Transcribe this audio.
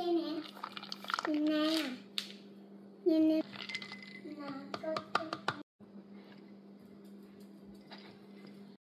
đây nè. Nhìn nè.